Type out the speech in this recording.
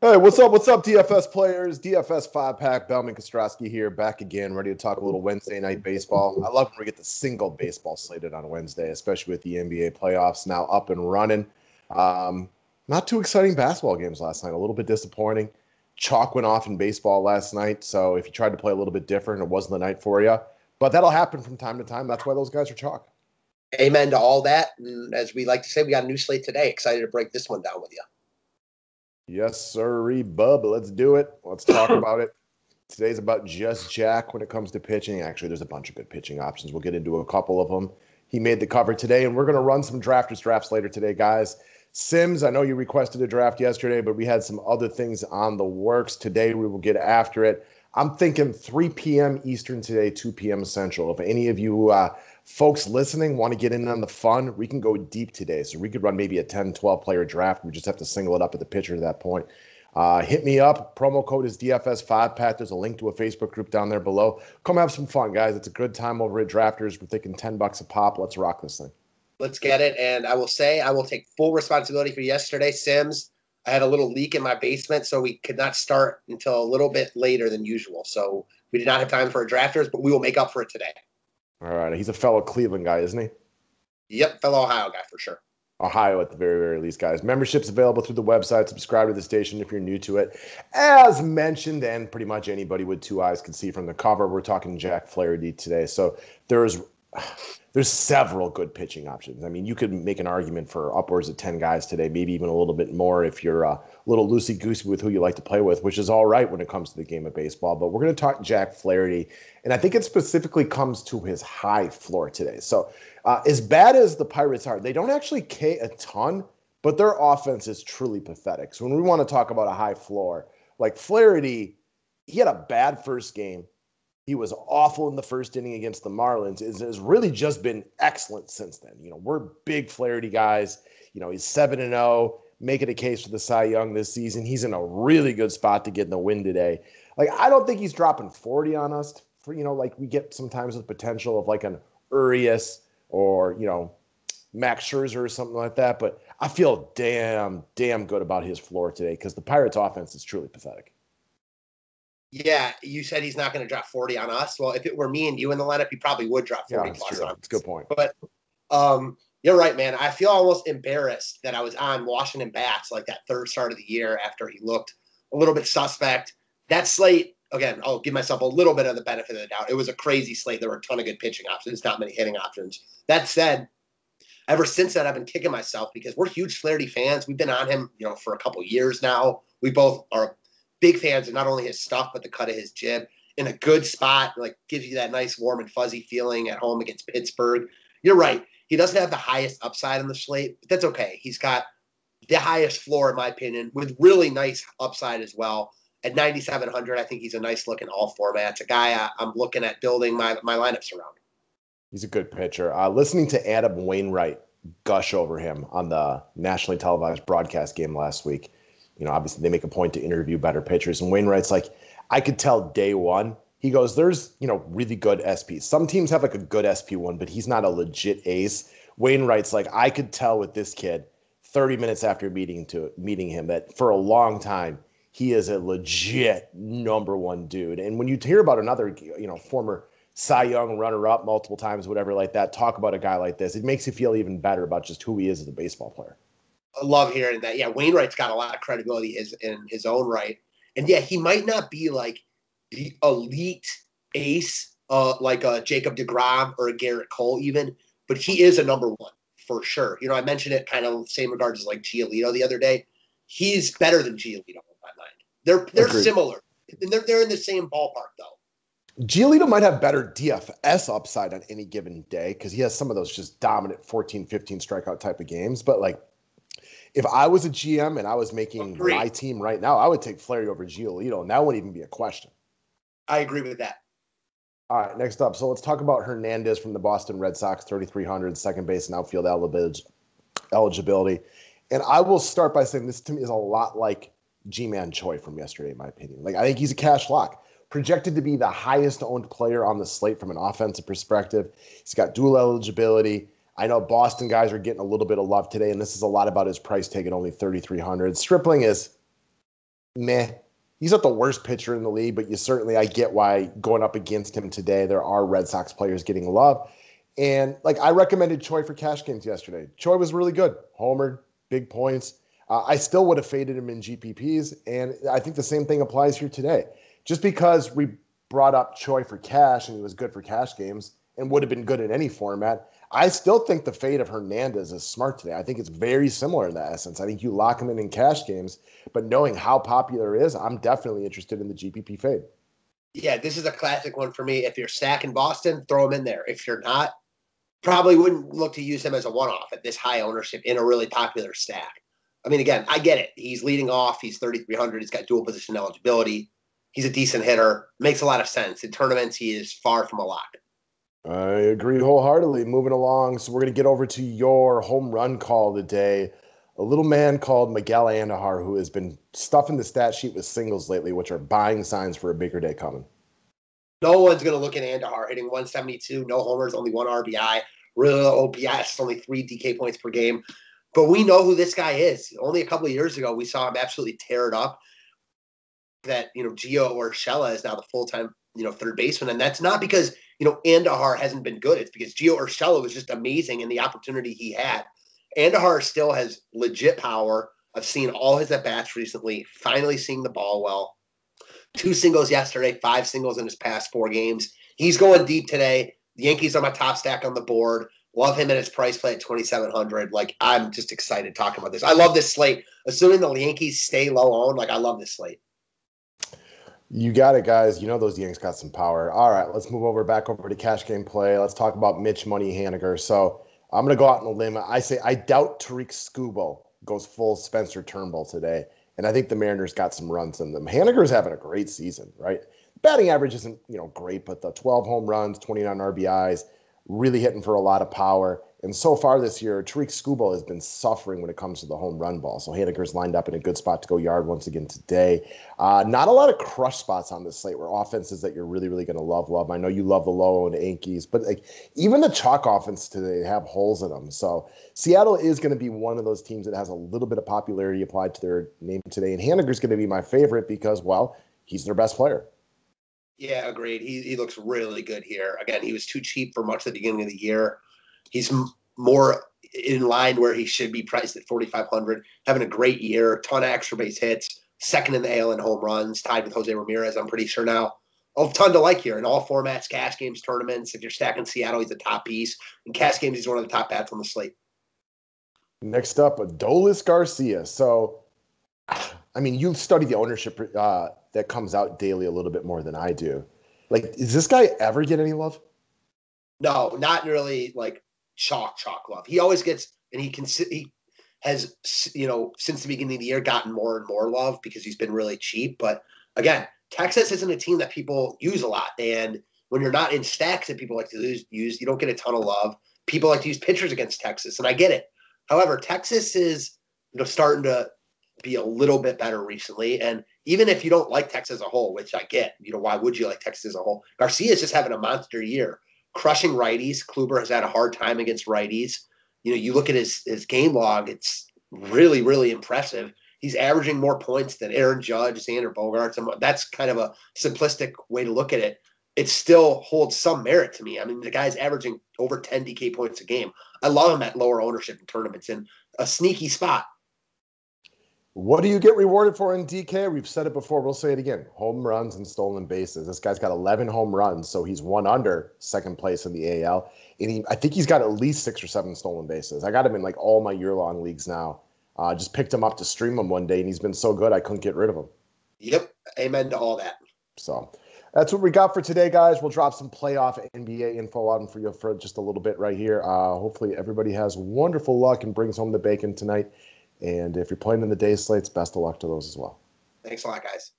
Hey, what's up? What's up, DFS players? DFS five pack, Bellman Kostrowski here, back again, ready to talk a little Wednesday night baseball. I love when we get the single baseball slated on Wednesday, especially with the NBA playoffs now up and running. Um, not too exciting basketball games last night, a little bit disappointing. Chalk went off in baseball last night, so if you tried to play a little bit different, it wasn't the night for you. But that'll happen from time to time. That's why those guys are chalk. Amen to all that. And as we like to say, we got a new slate today. Excited to break this one down with you. Yes, sir, bub. Let's do it. Let's talk about it. Today's about just Jack when it comes to pitching. Actually, there's a bunch of good pitching options. We'll get into a couple of them. He made the cover today, and we're going to run some drafters drafts later today, guys. Sims, I know you requested a draft yesterday, but we had some other things on the works. Today, we will get after it. I'm thinking 3 p.m. Eastern today, 2 p.m. Central. If any of you uh, folks listening want to get in on the fun, we can go deep today. So we could run maybe a 10, 12 player draft. We just have to single it up at the pitcher at that point. Uh, hit me up. Promo code is DFS5 Pack. There's a link to a Facebook group down there below. Come have some fun, guys. It's a good time over at Drafters. We're thinking 10 bucks a pop. Let's rock this thing. Let's get it. And I will say, I will take full responsibility for yesterday. Sims, I had a little leak in my basement, so we could not start until a little bit later than usual. So we did not have time for a drafters, but we will make up for it today. All right. He's a fellow Cleveland guy, isn't he? Yep, fellow Ohio guy for sure. Ohio at the very, very least, guys. Memberships available through the website. Subscribe to the station if you're new to it. As mentioned, and pretty much anybody with two eyes can see from the cover, we're talking Jack Flaherty today. So there's there's several good pitching options. I mean, you could make an argument for upwards of 10 guys today, maybe even a little bit more if you're a little loosey goosey with who you like to play with, which is all right when it comes to the game of baseball. But we're going to talk Jack Flaherty, and I think it specifically comes to his high floor today. So, uh, as bad as the Pirates are, they don't actually K a ton, but their offense is truly pathetic. So, when we want to talk about a high floor, like Flaherty, he had a bad first game he was awful in the first inning against the Marlins. It has really just been excellent since then. You know, we're big Flaherty guys. You know, he's 7 and 0, making a case for the Cy Young this season. He's in a really good spot to get in the win today. Like, I don't think he's dropping 40 on us for, you know, like we get sometimes with potential of like an Urias or, you know, Max Scherzer or something like that. But I feel damn, damn good about his floor today because the Pirates offense is truly pathetic. Yeah, you said he's not going to drop 40 on us. Well, if it were me and you in the lineup, he probably would drop 40 yeah, plus true. on That's a good point. But um, you're right, man. I feel almost embarrassed that I was on Washington Bats like that third start of the year after he looked a little bit suspect. That slate, again, I'll give myself a little bit of the benefit of the doubt. It was a crazy slate. There were a ton of good pitching options, not many hitting options. That said, ever since that, I've been kicking myself because we're huge Flaherty fans. We've been on him, you know, for a couple years now. We both are big fans of not only his stuff but the cut of his jib in a good spot. Like gives you that nice warm and fuzzy feeling at home against Pittsburgh. You're right. He doesn't have the highest upside on the slate, but that's okay. He's got the highest floor, in my opinion, with really nice upside as well. At 9,700, I think he's a nice look in all formats. A guy I, am looking at building my, my lineups around. He's a good pitcher. Uh, listening to Adam Wainwright gush over him on the nationally televised broadcast game last week, you know, obviously they make a point to interview better pitchers. And Wainwright's like, I could tell day one. He goes, there's, you know, really good SPs. Some teams have like a good SP one, but he's not a legit ace. Wainwright's like, I could tell with this kid 30 minutes after meeting to meeting him that for a long time he is a legit number one dude. And when you hear about another, you know, former Cy Young runner up multiple times, whatever like that, talk about a guy like this, it makes you feel even better about just who he is as a baseball player. I love hearing that. Yeah, Wainwright's got a lot of credibility is in his own right, and yeah, he might not be like the elite ace, uh, like a Jacob Degrom or a Gerrit Cole, even, but he is a number one for sure. You know, I mentioned it kind of the same regards as like Giolito the other day. He's better than Giolito in my mind. They're they're Agreed. similar. They're they're in the same ballpark though. Giolito might have better DFS upside on any given day because he has some of those just dominant 14, 15 strikeout type of games. But like if I was a GM and I was making Agreed. my team right now, I would take Flaherty over Giolito, and that wouldn't even be a question. I agree with that. All right, next up. So let's talk about Hernandez from the Boston Red Sox, 3,300, second base and outfield eligibility. And I will start by saying this to me is a lot like Ji-Man Choi from yesterday, in my opinion. Like, I think he's a cash lock. Projected to be the highest owned player on the slate from an offensive perspective. He's got dual eligibility. I know Boston guys are getting a little bit of love today, and this is a lot about his price tag at only 3,300. Stripling is meh. He's not the worst pitcher in the league, but you certainly I get why going up against him today, there are Red Sox players getting love. And like I recommended Choi for cash games yesterday. Choi was really good. Homer, big points. Uh, I still would have faded him in GPPs, and I think the same thing applies here today. Just because we brought up Choi for cash and he was good for cash games and would have been good in any format, I still think the fate of Hernandez is smart today. I think it's very similar in that essence. I think you lock him in in cash games, but knowing how popular it is, I'm definitely interested in the GPP fade. Yeah, this is a classic one for me. If you're stacking Boston, throw him in there. If you're not, probably wouldn't look to use him as a one-off at this high ownership in a really popular stack. I mean, again, I get it. He's leading off. He's 3,300. He's got dual position eligibility. He's a decent hitter. Makes a lot of sense. In tournaments, he is far from a lock. I agree wholeheartedly. Moving along. So we're going to get over to your home run call today. A little man called Miguel Andujar, who has been stuffing the stat sheet with singles lately, which are buying signs for a bigger day coming. No one's going to look at Andujar hitting 172, no homers, only one RBI, real OPS, only three DK points per game. But we know who this guy is. Only a couple of years ago, we saw him absolutely tear it up. That you know, Gio Urshela is now the full time you know third baseman, and that's not because you know Andujar hasn't been good. It's because Gio Urshela was just amazing in the opportunity he had. Andujar still has legit power. I've seen all his at bats recently. Finally, seeing the ball well two singles yesterday, five singles in his past four games. He's going deep today. The Yankees are my top stack on the board. Love him at his price play at 2,700. Like, I'm just excited talking about this. I love this slate. Assuming the Yankees stay low on, like, I love this slate. You got it, guys. You know those Yanks got some power. All right, let's move over back over to cash game play. Let's talk about Mitch Money Haniger. So I'm going to go out on a limb. I say I doubt Tarik Skubal goes full Spencer Turnbull today. And I think the Mariners got some runs in them. Haniger's having a great season, right? Batting average isn't, you know, great, but the 12 home runs, 29 RBIs, really hitting for a lot of power. And so far this year, Tarik Skubal has been suffering when it comes to the home run ball. So Haniger's lined up in a good spot to go yard once again today. Uh, not a lot of crush spots on this slate where offenses that you're really, really going to love, love. I know you love the low and Yankees, but like even the chalk offense today have holes in them. So Seattle is going to be one of those teams that has a little bit of popularity applied to their name today. And Haniger's going to be my favorite because, well, he's their best player. Yeah, agreed. He, he looks really good here. Again, he was too cheap for much of the beginning of the year he's more in line where he should be priced at 4,500. Having a great year, ton of extra base hits, second in the AL in home runs, tied with Jose Ramirez. I'm pretty sure now. A ton to like here in all formats, cash games, tournaments. If you're stacking Seattle, he's a top piece. In cash games, he's one of the top bats on the slate. Next up, Adolis Garcia. So, I mean, you study the ownership uh, that comes out daily a little bit more than I do. Like, does this guy ever get any love? No, not really like chalk chalk love. He always gets and he can he has you know since the beginning of the year gotten more and more love because he's been really cheap. But again, Texas isn't a team that people use a lot, and when you're not in stacks that people like to use, use you don't get a ton of love. People like to use pitchers against Texas, and I get it. However, Texas is you know starting to be a little bit better recently, and even if you don't like Texas as a whole, which I get, you know why would you like Texas as a whole? Garcia is just having a monster year crushing righties. Kluber has had a hard time against righties. You know, you look at his his game log; it's really, really impressive. He's averaging more points than Aaron Judge, Xander Bogaerts. And that's kind of a simplistic way to look at it. It still holds some merit to me. I mean, the guy's averaging over 10 DK points a game. I love him at lower ownership in tournaments in a sneaky spot. What do you get rewarded for in DK? We've said it before. We'll say it again. Home runs and stolen bases. This guy's got 11 home runs, so he's one under second place in the AL. And he, I think he's got at least six or seven stolen bases. I got him in like all my year long leagues now. Uh, just picked him up to stream him one day, and he's been so good I couldn't get rid of him. Yep. Amen to all that. So that's what we got for today, guys. We'll drop some playoff NBA info on for you for just a little bit right here. Uh, hopefully, everybody has wonderful luck and brings home the bacon tonight. And if you're playing in the day slates, best of luck to those as well. Thanks a lot, guys.